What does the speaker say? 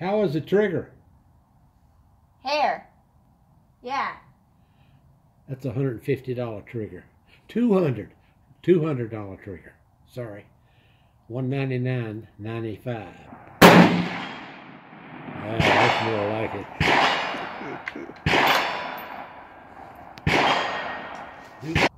How was the trigger? Hair. Yeah. That's a $150 trigger. 200 $200 trigger. Sorry. 199.95. Oh, ah, that's more like it.